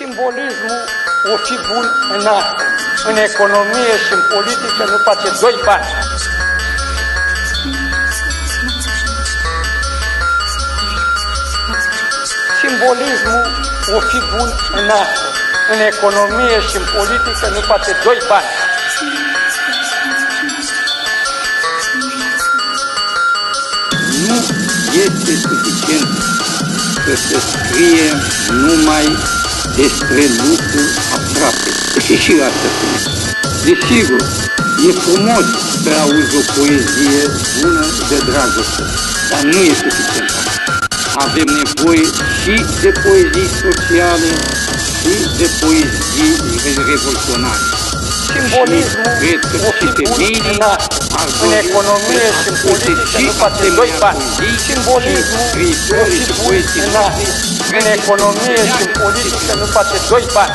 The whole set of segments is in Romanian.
Simbolismul o fi bun în artă, în economie și în politică nu face doi bani. Simbolismul o fi bun în artă, în economie și în politică nu face doi bani. Nu este suficient să se scrie numai despre lucruri aproape. Și și asta spune. Desigur, e frumos să auzi o poezie bună de dragoste, dar nu e suficient. Avem nevoie și de poezii sociale și de poezii revoluționare simbolismul, multitudinea, în economie și în politică, nu face doi bani. Simbolismul, multitudinea, în economie și în politică, nu face doi bani.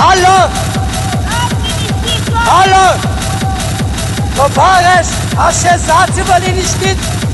Alle! Alle! Topares, den ich nicht...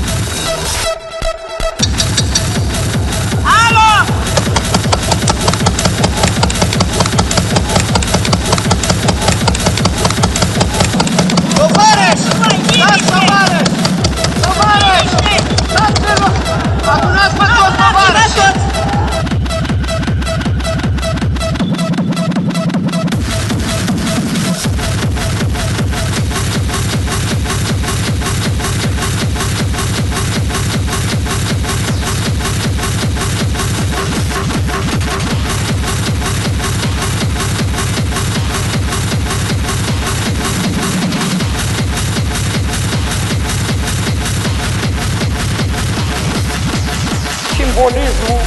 Simbolismul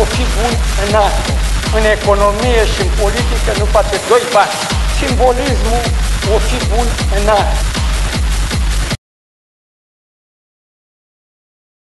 o fi bun în artă, în economie și în politică nu face doi bani. Simbolismul o fi bun în artă,